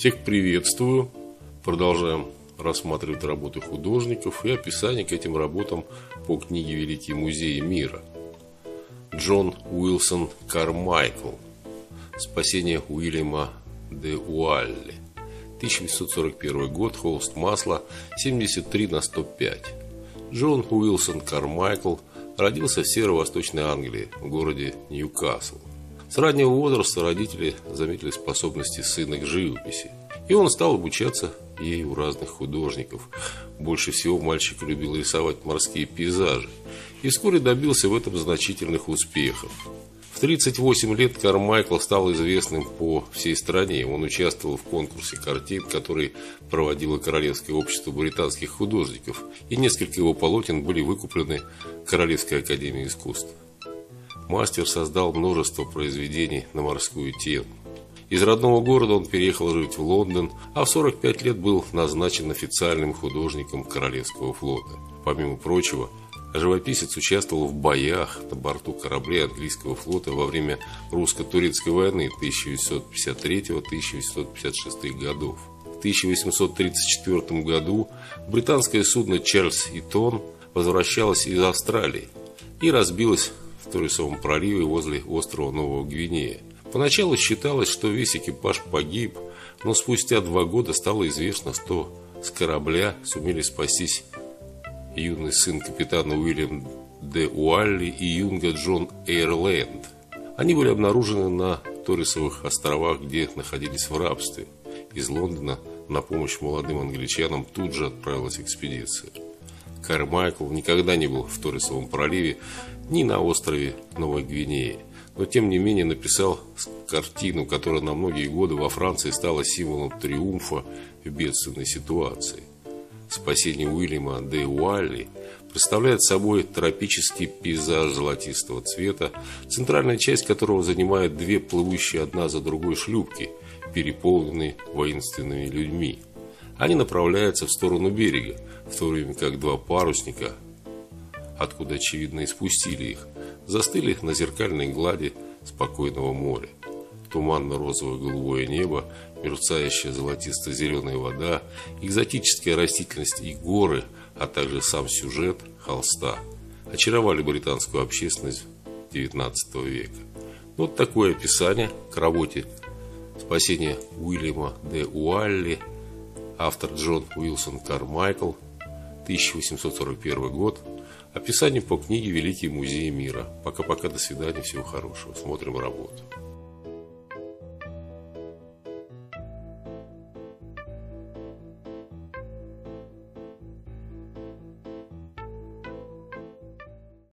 Всех приветствую. Продолжаем рассматривать работы художников и описание к этим работам по книге «Великие музеи мира». Джон Уилсон Кармайкл. Спасение Уильяма де Уалли. 1841 год. Холст масла 73 на 105. Джон Уилсон Кармайкл родился в северо-восточной Англии, в городе Ньюкасл. С раннего возраста родители заметили способности сына к живописи. И он стал обучаться ей у разных художников. Больше всего мальчик любил рисовать морские пейзажи. И вскоре добился в этом значительных успехов. В 38 лет Кармайкл стал известным по всей стране. Он участвовал в конкурсе картин, который проводило Королевское общество британских художников. И несколько его полотен были выкуплены Королевской академией искусств мастер создал множество произведений на морскую тему. Из родного города он переехал жить в Лондон, а в 45 лет был назначен официальным художником Королевского флота. Помимо прочего, живописец участвовал в боях на борту кораблей английского флота во время русско-турецкой войны 1853-1856 годов. В 1834 году британское судно «Чарльз Итон» возвращалось из Австралии и разбилось в Торисовом проливе возле острова Нового Гвинея. Поначалу считалось, что весь экипаж погиб, но спустя два года стало известно, что с корабля сумели спастись юный сын капитана Уильям де Уалли и юнга Джон Эйрленд. Они были обнаружены на Торисовых островах, где находились в рабстве. Из Лондона на помощь молодым англичанам тут же отправилась экспедиция. Кармайкл никогда не был в Торисовом проливе ни на острове Новой Гвинеи, но тем не менее написал картину, которая на многие годы во Франции стала символом триумфа в бедственной ситуации. Спасение Уильяма де Уалли представляет собой тропический пейзаж золотистого цвета, центральная часть которого занимает две плывущие одна за другой шлюпки, переполненные воинственными людьми. Они направляются в сторону берега, в то время как два парусника, откуда, очевидно, и спустили их, застыли на зеркальной глади спокойного моря. Туманно-розовое голубое небо, мерцающая золотисто-зеленая вода, экзотическая растительность и горы, а также сам сюжет холста очаровали британскую общественность XIX века. Вот такое описание к работе «Спасение Уильяма де Уалли», автор Джон Уилсон Кармайкл, 1841 год, Описание по книге «Великие музеи мира». Пока-пока, до свидания, всего хорошего. Смотрим работу.